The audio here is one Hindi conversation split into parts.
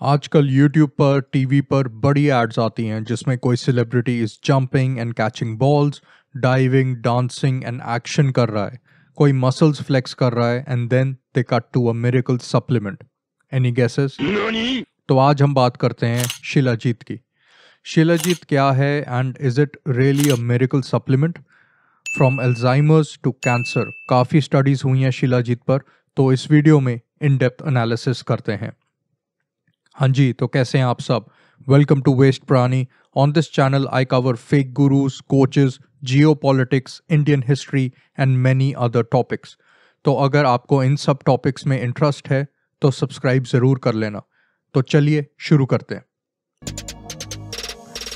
आजकल YouTube पर टीवी पर बड़ी एड्स आती हैं जिसमें कोई celebrity is jumping and catching balls diving dancing and action कर रहा है। कोई मसल्स फ्लेक्स कर रहा है and then they cut to a miracle supplement any guesses तो आज हम बात करते हैं शिलाजीत की। शिलाजीत क्या है and is it really a miracle supplement from Alzheimer's to cancer काफ़ी स्टडीज़ हुई हैं शिलाजीत पर तो इस वीडियो में इन डेप्थ एनालिसिस करते हैं। हाँ जी तो कैसे हैं आप सब? Welcome to west Prani on this channel I cover fake gurus coaches geopolitics Indian history and many other topics तो अगर आपको इन सब टॉपिक्स में इंटरेस्ट है तो सब्सक्राइब ज़रूर कर लेना। तो चलिए शुरू करते हैं।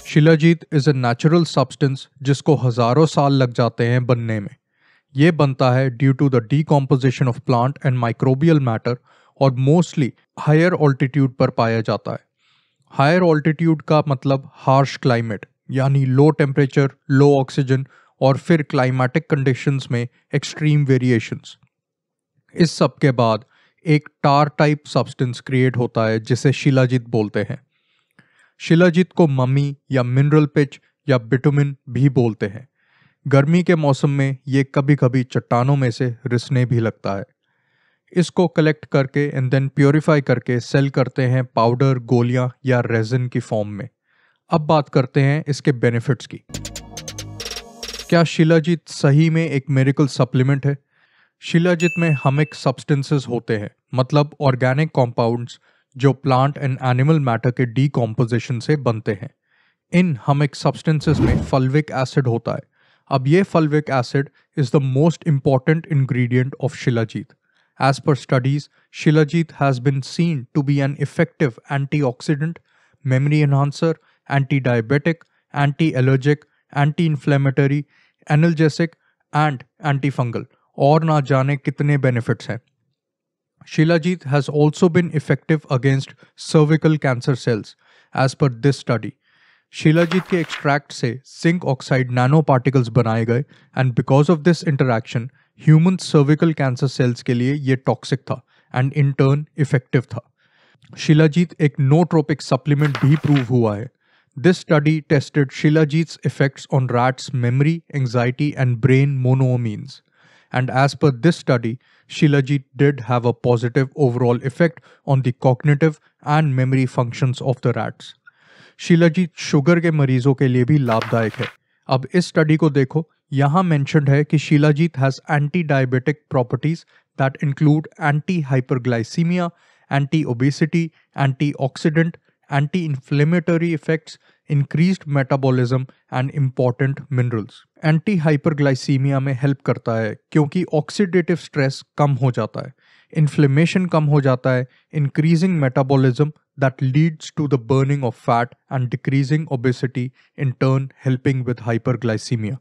Shilajit is a natural substance जिसको हज़ारों साल लग जाते हैं बनने में। ये बनता है due to the decomposition of plant and microbial matter और मोस्टली हायर ऑल्टीट्यूड पर पाया जाता है। हायर ऑल्टीट्यूड का मतलब हार्श क्लाइमेट यानी लो टेम्परेचर लो ऑक्सीजन और फिर क्लाइमेटिक कंडीशंस में एक्सट्रीम वेरिएशंस इस सब के बाद एक टार टाइप सब्सटेंस क्रिएट होता है, जिसे शिलाजीत बोलते हैं। शिलाजीत को मम्मी या मिनरल पिच या बिटुमिन भी बोलते हैं। गर्मी के मौसम में ये कभी कभी चट्टानों में से रिसने भी लगता है। इसको कलेक्ट करके एंड देन प्योरीफाई करके सेल करते हैं पाउडर गोलियाँ या रेजन की फॉर्म में। अब बात करते हैं इसके बेनिफिट्स की। क्या शिलाजीत सही में एक मेरिकल सप्लीमेंट है? शिलाजीत में हमिक सब्सटेंसेस होते हैं मतलब ऑर्गेनिक कॉम्पाउंड्स जो प्लांट एंड एनिमल मैटर के डीकॉम्पोजिशन से बनते हैं। इन हमिक सब्सटेंसेस में फल्विक एसिड होता है। अब ये fulvic acid is the most important ingredient of shilajit. As per studies, Shilajit has been seen to be an effective antioxidant, memory enhancer, anti-diabetic, anti-allergic, anti-inflammatory, analgesic and antifungal. और ना जाने कितने benefits हैं Shilajit has also been effective against cervical cancer cells as per this study. Shilajit के एक्सट्रैक्ट से सिंक ऑक्साइड नैनो पार्टिकल्स बनाए गए and because of this interaction human cervical cancer cells के लिए ये टॉक्सिक था एंड इन टर्न इफ़ेक्टिव था शिलाजीत एक नोट्रोपिक सप्लीमेंट भी प्रूव हुआ है this study tested shilajit effects on rats memory anxiety and brain monoamines and as per this study, Shilajit did have a positive overall effect on the cognitive and memory functions of the rats. Shilajit sugar के मरीजों के लिए भी लाभदायक है। अब इस स्टडी को देखो, यहाँ मैंशनड है कि shilajit has anti diabetic properties that include anti hyperglycaemia anti obesity anti oxidant anti inflammatory effects increased metabolism and important minerals anti hyperglycaemia में हेल्प करता है क्योंकि ऑक्सीडेटिव स्ट्रेस कम हो जाता है। इन्फ्लेमेशन कम हो जाता है increasing metabolism that leads to the burning of fat and decreasing obesity in turn helping with hyperglycemia.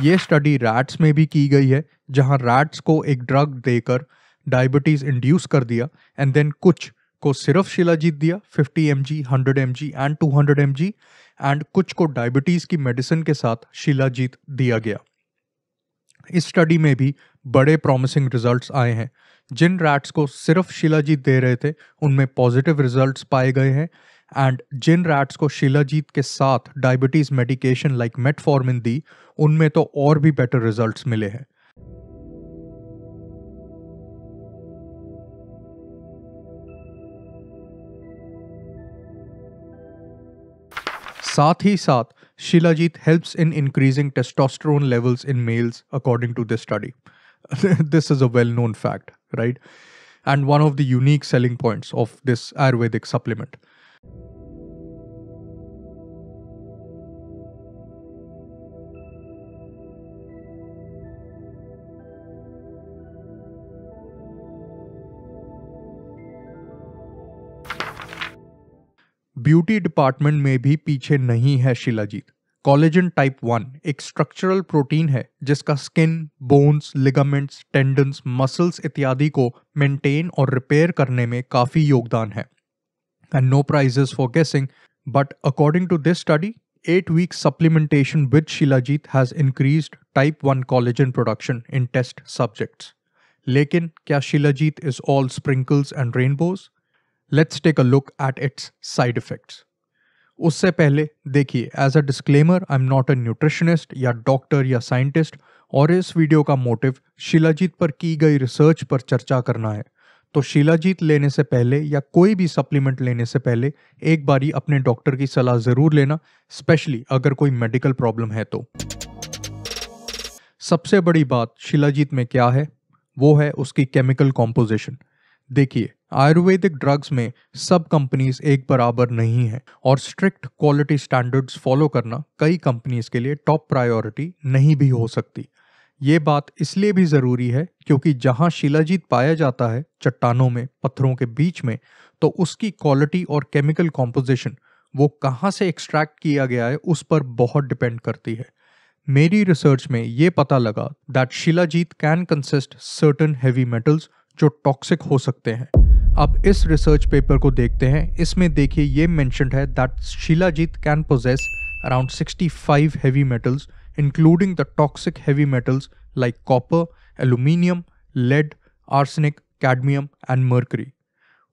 ये स्टडी रैट्स में भी की गई है, जहाँ रैट्स को एक ड्रग देकर डायबिटीज़ इंड्यूस कर दिया एंड देन कुछ को सिर्फ़ शिलाजीत दिया 50 m g hundred m g and two hundred m g and कुछ को डायबिटीज़ की मेडिसिन के साथ शिलाजीत दिया गया। इस स्टडी में भी बड़े प्रॉमिसिंग रिजल्ट्स आए हैं। जिन रैट्स को सिर्फ़ शिलाजीत दे रहे थे, उनमें पॉजिटिव रिजल्ट्स पाए गए हैं एंड जिन रैट्स को शिलाजीत के साथ डायबिटीज़ मेडिकेशन लाइक मेटफॉर्मिन दी, उनमें तो और भी बेटर रिजल्ट्स मिले हैं। साथ ही साथ shilajit helps in increasing testosterone levels in males according to this study this is a well known fact, right? And one of the unique selling points of this Ayurvedic supplement. Beauty department में भी पीछे नहीं है शिलाजीत। कॉलेजन टाइप वन एक स्ट्रक्चरल प्रोटीन है, जिसका skin, bones, ligaments, tendons, muscles इत्यादि को मेंटेन और रिपेयर करने में काफ़ी योगदान है। And no prizes for guessing but according to this study eight week supplementation with Shilajit has increased type 1 collagen production in test subjects. लेकिन क्या shilajit is all sprinkles and rainbows let's take a look at its side effects उससे पहले, देखिए as a disclaimer I am not a nutritionist या डॉक्टर या साइंटिस्ट और इस वीडियो का मोटिव शिलाजीत पर की गई रिसर्च पर चर्चा करना है। तो शिलाजीत लेने से पहले या कोई भी सप्लीमेंट लेने से पहले, एक बारी अपने डॉक्टर की सलाह ज़रूर लेना स्पेशली अगर कोई मेडिकल प्रॉब्लम है तो। सबसे बड़ी बात शिलाजीत में क्या है? वो है उसकी केमिकल कॉम्पोजिशन देखिए आयुर्वेदिक ड्रग्स में सब कंपनीज़ एक बराबर नहीं है और स्ट्रिक्ट क्वालिटी स्टैंडर्ड्स फॉलो करना कई कंपनीज़ के लिए टॉप प्रायोरिटी नहीं भी हो सकती। ये बात इसलिए भी ज़रूरी है क्योंकि जहाँ शिलाजीत पाया जाता है चट्टानों में, पत्थरों के बीच में तो उसकी क्वालिटी और केमिकल कॉम्पोजिशन वो कहाँ से एक्सट्रैक्ट किया गया है उस पर बहुत डिपेंड करती है। मेरी रिसर्च में ये पता लगा that shilajit can consist certain heavy metals जो टॉक्सिक हो सकते हैं। अब इस रिसर्च पेपर को देखते हैं। इसमें देखिए, ये मैंशन है that shilajit can possess around 65 five heavy metals including the toxic heavy metals like copper aluminium lead arsenic cadmium and mercury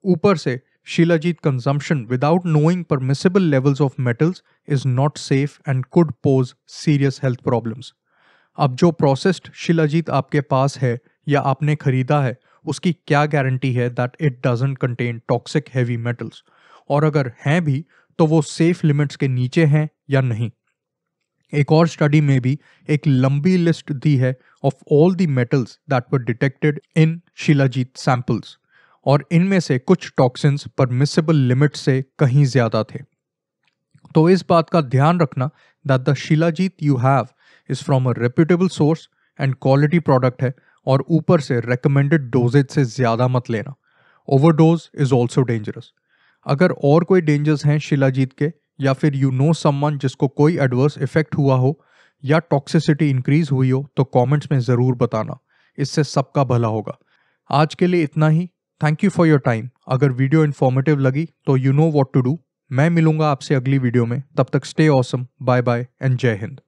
ऊपर से shilajit consumption without knowing permissible levels of metals is not safe and could pose serious health problems अब जो प्रोसेस्ड शिलाजीत आपके पास है या आपने खरीदा है उसकी क्या गारंटी है that it doesn't contain toxic heavy metals और अगर हैं भी तो वो सेफ़ लिमिट्स के नीचे हैं या नहीं? एक और स्टडी में भी एक लंबी लिस्ट दी है of all the metals that were detected in shilajit samples और इनमें से कुछ टॉक्सिन्स परमिसेबल लिमिट से कहीं ज़्यादा थे। तो इस बात का ध्यान रखना that the shilajit you have is from a reputable source and quality product है। और ऊपर से रिकमेंडेड डोजेज से ज़्यादा मत लेना। ओवरडोज इज़ ऑल्सो डेंजरस अगर और कोई डेंजर्स हैं शिलाजीत के, या फिर यू नो समवन जिसको कोई एडवर्स इफ़ेक्ट हुआ हो, या टॉक्सिसिटी इंक्रीज हुई हो तो कमेंट्स में ज़रूर बताना। इससे सबका भला होगा। आज के लिए इतना ही। Thank you for your time अगर वीडियो इन्फॉर्मेटिव लगी तो you know what to do मैं मिलूँगा आपसे अगली वीडियो में। तब तक stay awesome bye bye and जय हिंद